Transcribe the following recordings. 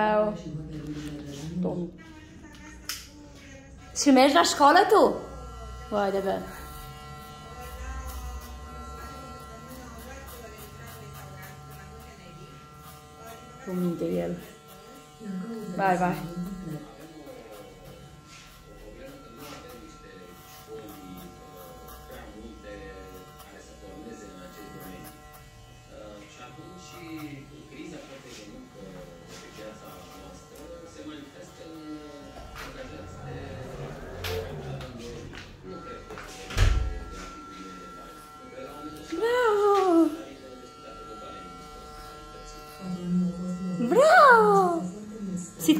Ciao. Bun. Și mergi la școală tu? Vai de bine. Cum minte el. Vai, vai.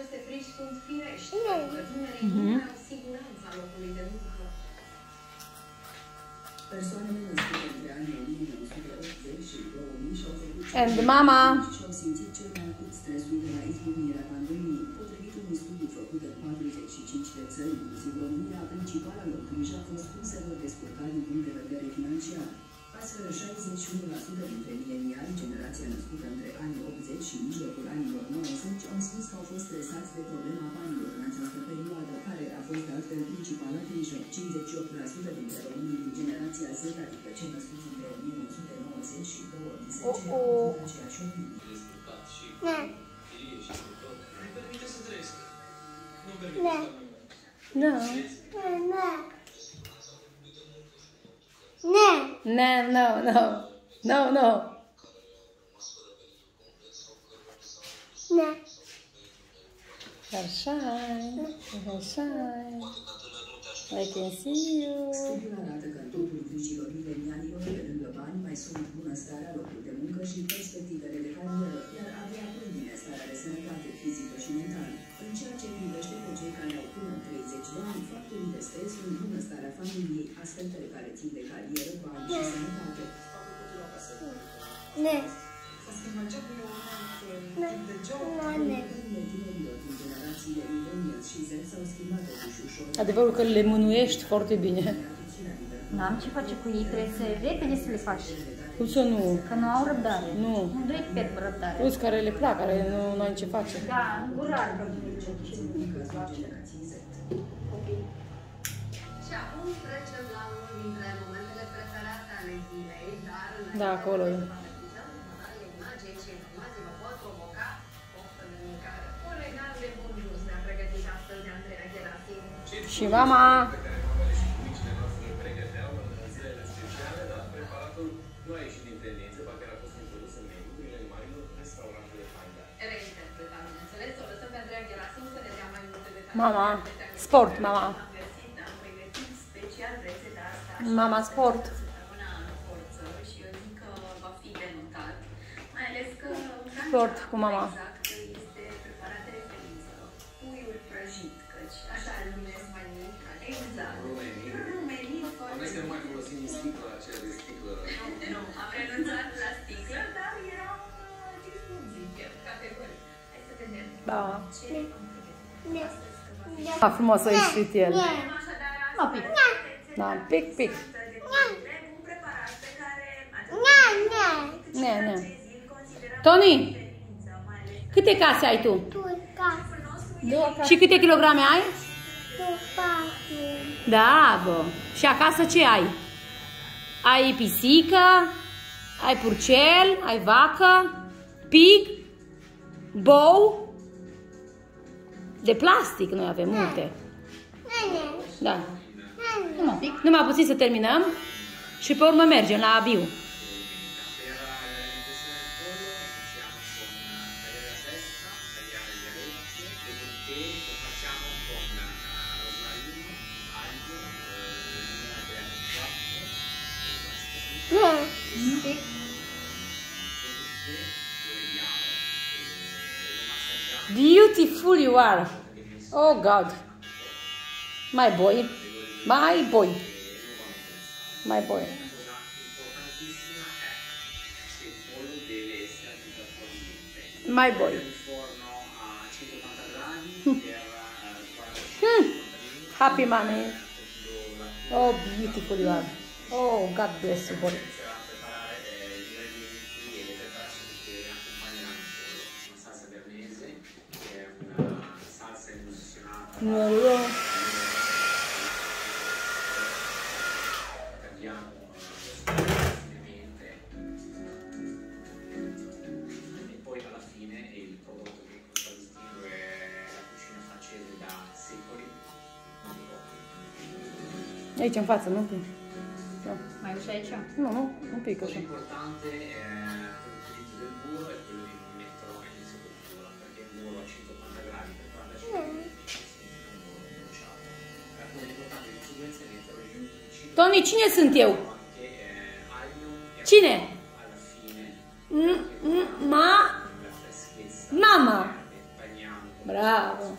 aceste frici sunt firești, pentru că tinerii nu mai au siguranța locului de muncă. Persoanele născute între anii 1980 și 2000 și-au făcut And mama. și-au simțit cel mai acut stresul de la izbucnirea pandemiei. Potrivit unui studiu făcut în 45 de țări, inclusiv România, principala lor grijă a fost cum se vor descurca din punct de vedere financiar. Astfel, 61% dintre mileniali, generația născută între anii 80 și mijlocul anilor 90, au spus că au fost stresați de problema banilor în această perioadă, care a fost de altfel principala grijă. 58% dintre românii din generația Z, adică cei născuți între 1990 și 2010, au avut aceeași opinie. No. Ne. No, no, no. No, no. Ne. Sunshine. Sunshine. I can see you. Studiul arată că în topul grijilor milenialilor, pe lângă bani, mai sunt bunăstarea, locul de muncă și perspectivele de carieră, iar abia apoi vine starea de sănătate fizică și mentală. În ceea ce privește pe cei care au până în 30 de ani, factorii de stres sunt bunăstarea familiei, aspectele care țin de carieră, bani și sănătate. Ne. Ne. Gândurile tinerilor din generațiile millennials și Z s-au schimbat totuși ușor. Adevărul că le mânuiești foarte bine. N-am ce face cu ei, trebuie să repede să le faci. Cum să nu? Că nu au răbdare. Nu. Nu doi pe răbdare. Plus care le plac, care nu, nu ai ce face. Da, în gură Și acum trecem la unul dintre momentele preferate ale zilei, dar Da, acolo e. imagini și informații vă pot provoca o comunicare. Colegal de bun gust ne-a pregătit astăzi de Andreea Gerasim. Și mama. nu a ieșit din tendință, ba chiar a fost introdus în meniu prin marilor restaurante de fine dining. Reinterpretat, bineînțeles, o lăsăm pe Andreea Gerasim să ne dea mai multe detalii. Mama. Sport, mama. Că în Sport Franța, cu mama. Exact, este preparat de referință. Puiul prăjit, căci așa îl numesc mai mic. Exact. Rumenii. Rumenii foarte Noi să nu mai folosim sticla aceea de sticlă. Nu, am renunțat la sticlă, dar era un dispoziție, categoric. Hai să vedem. Da. Ce am pregătit Ne. astăzi, că va fi Da, frumos a ieșit el. Ne. Așadar, Mă, pic. Da, pic, pic. un preparat pe care Ne. Ne. Ne, ne. Tony, câte case ai tu? Tu ca. Și câte kilograme ai? Tu patru. Da, bă. Și acasă ce ai? Ai pisică, ai purcel, ai vacă, pig, bou. De plastic noi avem multe. Ne. Da. Nu, numai puțin să terminăm și pe urmă mergem la abiu. Beautiful you are. Oh God. My boy. My boy. My boy. My boy. Hmm. hmm. Happy mommy. Oh, beautiful you are. Oh, God bless you, boy. No, no. Aici, în față, nu? Da. Mai ușa aici? Nu, nu, un pic așa. Tony, mm. cine sunt eu? Cine? Ma... Mama. Bravo.